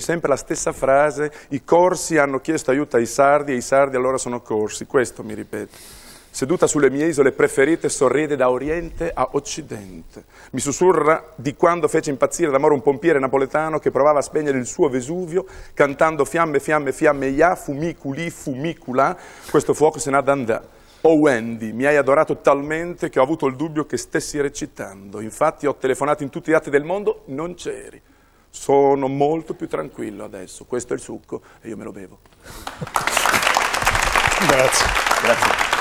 sempre la stessa frase, i corsi hanno chiesto aiuto ai sardi e i sardi allora sono corsi, questo mi ripeto. Seduta sulle mie isole preferite sorride da oriente a occidente. Mi sussurra di quando fece impazzire d'amore un pompiere napoletano che provava a spegnere il suo Vesuvio cantando fiamme, fiamme, fiamme, ya, fumiculi, fumicula, questo fuoco se n'ha d'andà. Oh Wendy, mi hai adorato talmente che ho avuto il dubbio che stessi recitando. Infatti ho telefonato in tutti i teatri del mondo, non c'eri. Sono molto più tranquillo adesso. Questo è il succo e io me lo bevo. Grazie. Grazie.